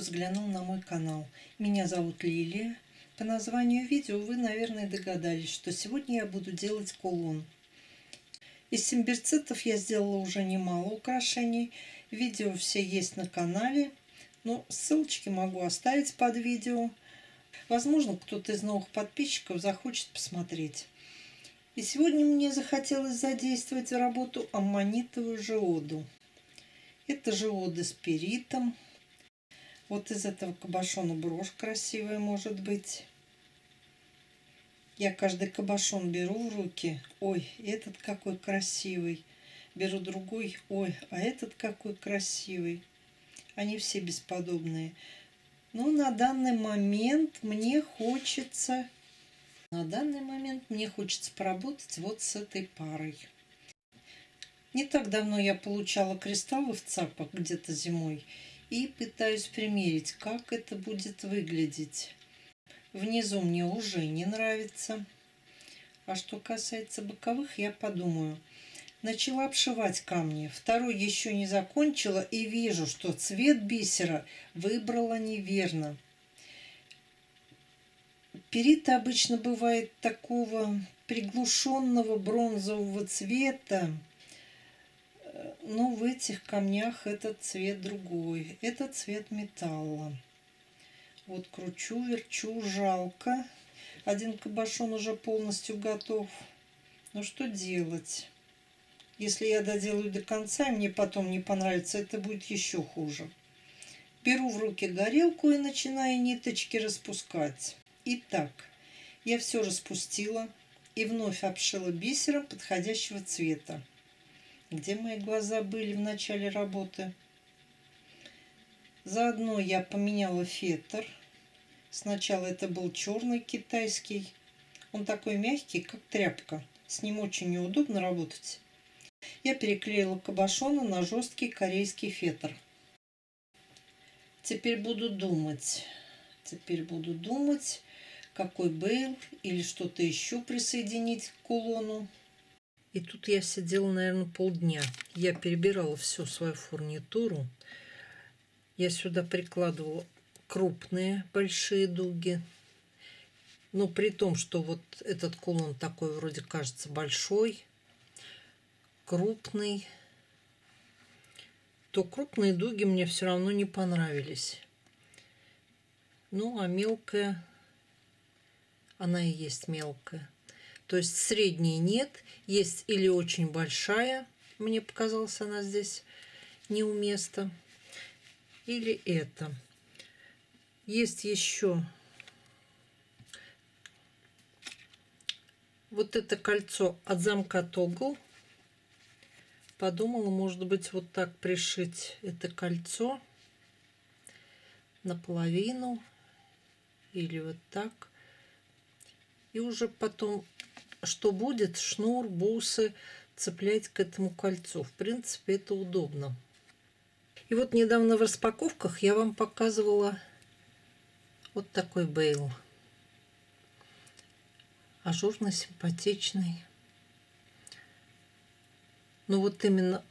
взглянул на мой канал. Меня зовут Лилия. По названию видео вы, наверное, догадались, что сегодня я буду делать кулон. Из симбирцитов я сделала уже немало украшений. Видео все есть на канале. Но ссылочки могу оставить под видео. Возможно, кто-то из новых подписчиков захочет посмотреть. И сегодня мне захотелось задействовать работу аммонитовую жиоду. Это жиода с перитом. Вот из этого кабошона брошь красивая может быть. Я каждый кабошон беру в руки. Ой, этот какой красивый. Беру другой. Ой, а этот какой красивый. Они все бесподобные. Но на данный момент мне хочется на данный момент мне хочется поработать вот с этой парой. Не так давно я получала кристаллы в ЦАПах где-то зимой и пытаюсь примерить, как это будет выглядеть. Внизу мне уже не нравится. А что касается боковых, я подумаю. Начала обшивать камни. Второй еще не закончила и вижу, что цвет бисера выбрала неверно. Перита обычно бывает такого приглушенного бронзового цвета, но в этих камнях этот цвет другой. Это цвет металла. Вот кручу, верчу, жалко. Один кабошон уже полностью готов. Но что делать? Если я доделаю до конца, и мне потом не понравится, это будет еще хуже. Беру в руки горелку и начинаю ниточки распускать. Итак, я все распустила и вновь обшила бисером подходящего цвета. Где мои глаза были в начале работы? Заодно я поменяла фетр. Сначала это был черный китайский. Он такой мягкий, как тряпка. С ним очень неудобно работать. Я переклеила кабошона на жесткий корейский фетр. Теперь буду думать. Теперь буду думать, какой бейл или что-то еще присоединить к кулону. И тут я сидела, наверное, полдня. Я перебирала всю свою фурнитуру. Я сюда прикладывала крупные большие дуги. Но при том, что вот этот кулон такой вроде кажется большой, крупный, то крупные дуги мне все равно не понравились. Ну, а мелкая она и есть мелкая. То есть средней нет, есть или очень большая, мне показалось, она здесь неуместна, или это. Есть еще вот это кольцо от замка Тогл. Подумала, может быть, вот так пришить это кольцо наполовину или вот так. И уже потом, что будет, шнур, бусы цеплять к этому кольцу. В принципе, это удобно. И вот недавно в распаковках я вам показывала вот такой бейл. Ажурно симпатичный. Но вот именно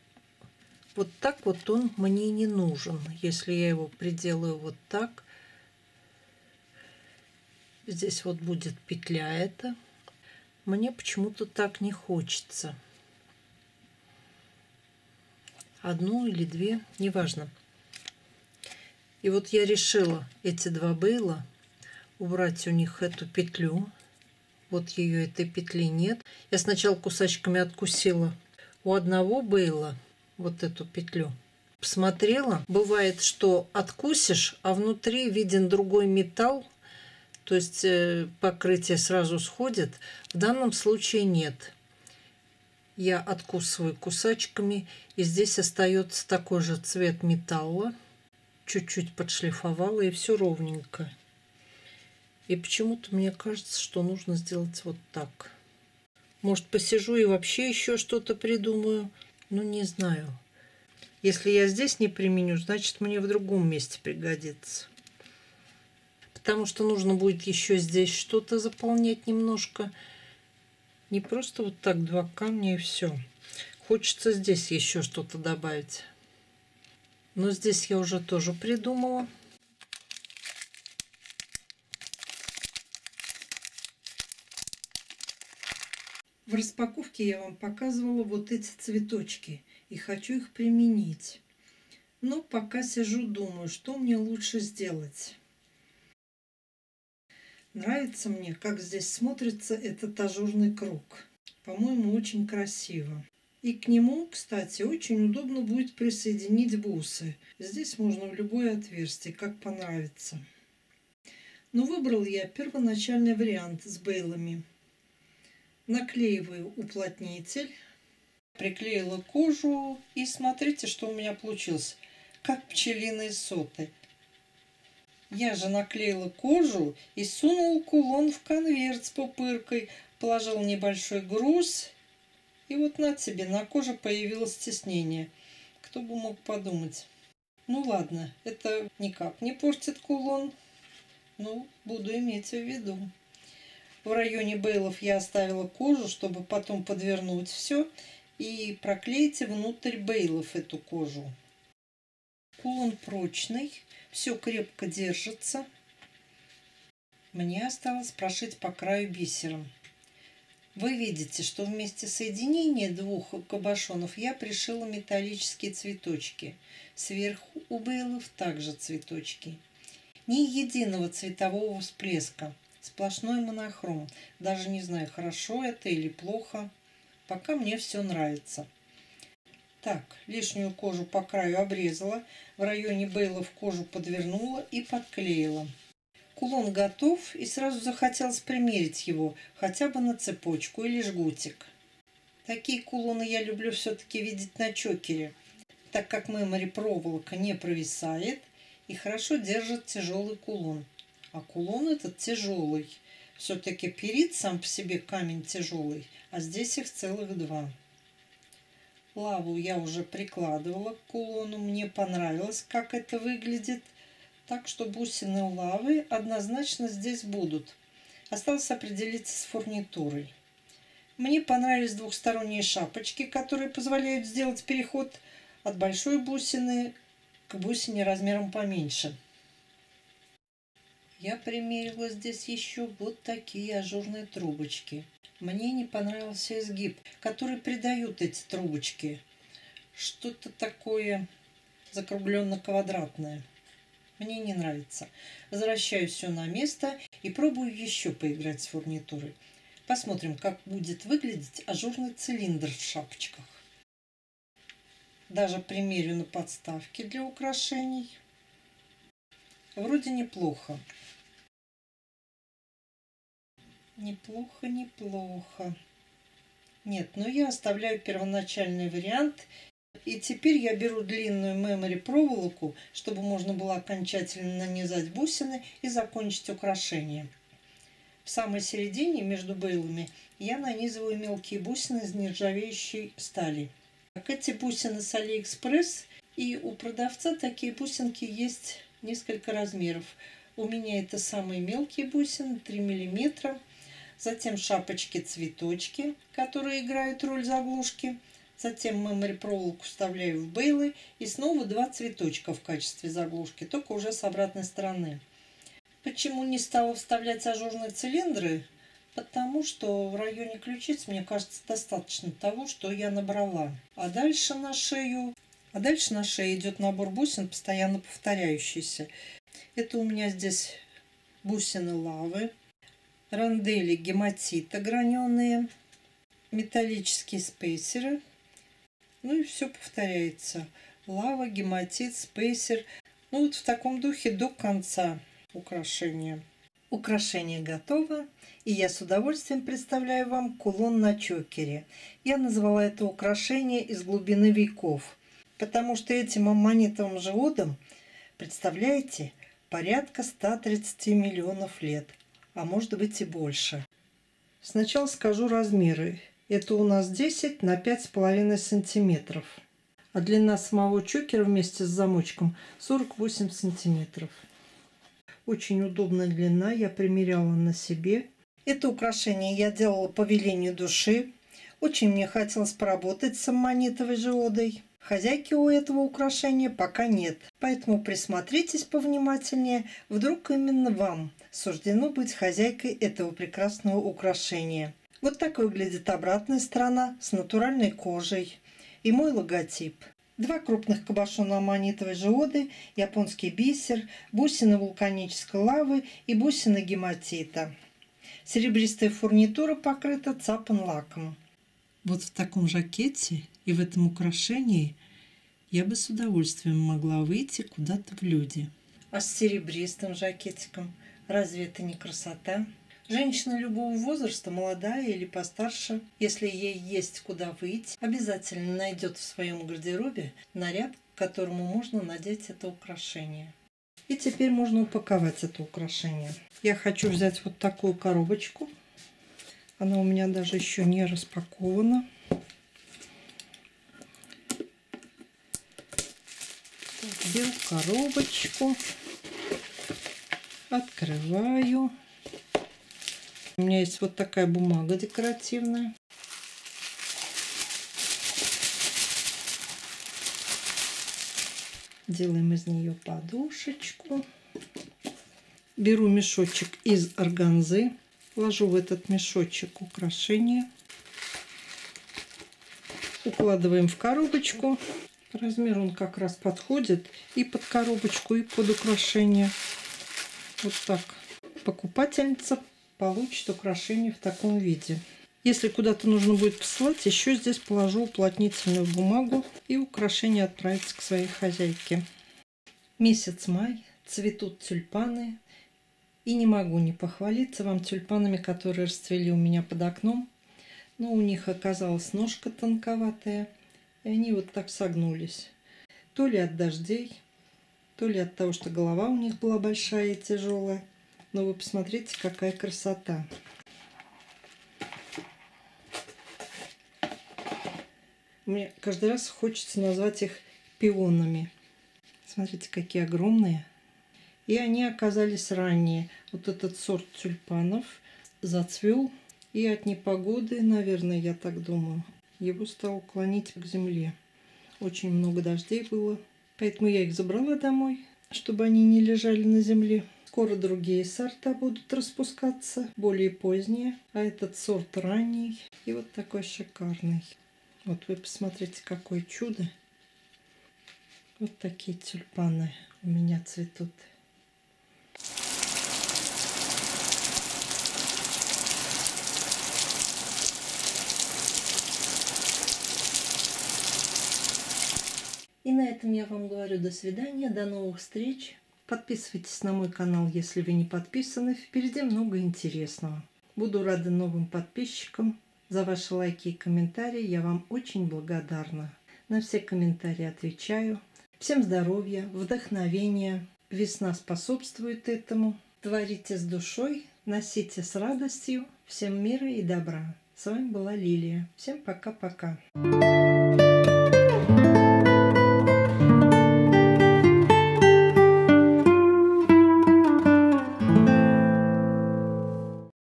вот так вот он мне не нужен. Если я его приделаю вот так, Здесь вот будет петля эта. Мне почему-то так не хочется. Одну или две, неважно. И вот я решила эти два бейла убрать у них эту петлю. Вот ее этой петли нет. Я сначала кусачками откусила у одного бейла вот эту петлю. Посмотрела. Бывает, что откусишь, а внутри виден другой металл, то есть э, покрытие сразу сходит. В данном случае нет. Я откусываю кусачками, и здесь остается такой же цвет металла. Чуть-чуть подшлифовала, и все ровненько. И почему-то мне кажется, что нужно сделать вот так. Может, посижу и вообще еще что-то придумаю. Ну, не знаю. Если я здесь не применю, значит, мне в другом месте пригодится потому что нужно будет еще здесь что-то заполнять немножко. Не просто вот так два камня и все. Хочется здесь еще что-то добавить. Но здесь я уже тоже придумала. В распаковке я вам показывала вот эти цветочки и хочу их применить. Но пока сижу, думаю, что мне лучше сделать. Нравится мне, как здесь смотрится этот ажурный круг. По-моему, очень красиво. И к нему, кстати, очень удобно будет присоединить бусы. Здесь можно в любое отверстие, как понравится. Но выбрал я первоначальный вариант с бейлами. Наклеиваю уплотнитель. Приклеила кожу и смотрите, что у меня получилось. Как пчелиные соты. Я же наклеила кожу и сунул кулон в конверт с пупыркой, положил небольшой груз, и вот на тебе, на коже появилось стеснение. Кто бы мог подумать. Ну ладно, это никак не портит кулон. Ну, буду иметь в виду. В районе бейлов я оставила кожу, чтобы потом подвернуть все и проклеить внутрь бейлов эту кожу. Кулон прочный, все крепко держится. Мне осталось прошить по краю бисером. Вы видите, что вместе соединения двух кабошонов я пришила металлические цветочки. Сверху у бейлов также цветочки. Ни единого цветового всплеска. Сплошной монохром. Даже не знаю, хорошо это или плохо. Пока мне все нравится. Так, лишнюю кожу по краю обрезала, в районе бейлов кожу подвернула и подклеила. Кулон готов, и сразу захотелось примерить его, хотя бы на цепочку или жгутик. Такие кулоны я люблю все-таки видеть на чокере, так как мемори проволока не провисает и хорошо держит тяжелый кулон. А кулон этот тяжелый. Все-таки перит сам по себе камень тяжелый, а здесь их целых два. Лаву я уже прикладывала к кулону. Мне понравилось, как это выглядит. Так что бусины лавы однозначно здесь будут. Осталось определиться с фурнитурой. Мне понравились двухсторонние шапочки, которые позволяют сделать переход от большой бусины к бусине размером поменьше. Я примерила здесь еще вот такие ажурные трубочки. Мне не понравился изгиб, который придают эти трубочки. Что-то такое закругленно-квадратное. Мне не нравится. Возвращаю все на место и пробую еще поиграть с фурнитурой. Посмотрим, как будет выглядеть ажурный цилиндр в шапочках. Даже примерю на подставке для украшений. Вроде неплохо. Неплохо, неплохо. Нет, но я оставляю первоначальный вариант. И теперь я беру длинную memory проволоку, чтобы можно было окончательно нанизать бусины и закончить украшение. В самой середине между бейлами я нанизываю мелкие бусины из нержавеющей стали. Так, эти бусины с Алиэкспресс, и у продавца такие бусинки есть несколько размеров. У меня это самые мелкие бусины, 3 миллиметра. Затем шапочки-цветочки, которые играют роль заглушки. Затем мемори проволоку вставляю в бейлы. И снова два цветочка в качестве заглушки, только уже с обратной стороны. Почему не стала вставлять ажурные цилиндры? Потому что в районе ключиц, мне кажется, достаточно того, что я набрала. А дальше на шею... А дальше на шее идет набор бусин, постоянно повторяющийся. Это у меня здесь бусины лавы, рандели гематита граненые, металлические спейсеры. Ну и все повторяется. Лава, гематит, спейсер. Ну вот в таком духе до конца украшения. Украшение готово, и я с удовольствием представляю вам кулон на чокере. Я назвала это украшение из глубины веков, потому что этим аммонитовым живодом, представляете, порядка 130 миллионов лет – а может быть и больше. Сначала скажу размеры. Это у нас 10 на 5,5 сантиметров. А длина самого чокера вместе с замочком 48 сантиметров. Очень удобная длина, я примеряла на себе. Это украшение я делала по велению души. Очень мне хотелось поработать с аммонитовой желудой. Хозяйки у этого украшения пока нет, поэтому присмотритесь повнимательнее, вдруг именно вам суждено быть хозяйкой этого прекрасного украшения. Вот так выглядит обратная сторона с натуральной кожей и мой логотип. Два крупных кабошона аммонитовой жиоды, японский бисер, бусины вулканической лавы и бусины гематита. Серебристая фурнитура покрыта цапан лаком. Вот в таком жакете и в этом украшении я бы с удовольствием могла выйти куда-то в люди. А с серебристым жакетиком разве это не красота? Женщина любого возраста, молодая или постарше, если ей есть куда выйти, обязательно найдет в своем гардеробе наряд, к которому можно надеть это украшение. И теперь можно упаковать это украшение. Я хочу взять вот такую коробочку. Она у меня даже еще не распакована. Так, беру коробочку, открываю. У меня есть вот такая бумага декоративная. Делаем из нее подушечку. Беру мешочек из органзы. Ложу в этот мешочек украшение. Укладываем в коробочку. Размер он как раз подходит и под коробочку, и под украшение. Вот так. Покупательница получит украшение в таком виде. Если куда-то нужно будет посылать, еще здесь положу уплотнительную бумагу и украшение отправится к своей хозяйке. Месяц май, цветут тюльпаны. И не могу не похвалиться вам тюльпанами, которые расцвели у меня под окном. Но у них оказалась ножка тонковатая, и они вот так согнулись. То ли от дождей, то ли от того, что голова у них была большая и тяжелая. Но вы посмотрите, какая красота. Мне каждый раз хочется назвать их пионами. Смотрите, какие огромные. И они оказались ранние. Вот этот сорт тюльпанов зацвел. И от непогоды, наверное, я так думаю, его стал клонить к земле. Очень много дождей было. Поэтому я их забрала домой, чтобы они не лежали на земле. Скоро другие сорта будут распускаться, более поздние. А этот сорт ранний и вот такой шикарный. Вот вы посмотрите, какое чудо. Вот такие тюльпаны у меня цветут. И на этом я вам говорю до свидания, до новых встреч. Подписывайтесь на мой канал, если вы не подписаны. Впереди много интересного. Буду рада новым подписчикам. За ваши лайки и комментарии я вам очень благодарна. На все комментарии отвечаю. Всем здоровья, вдохновения. Весна способствует этому. Творите с душой, носите с радостью. Всем мира и добра. С вами была Лилия. Всем пока-пока.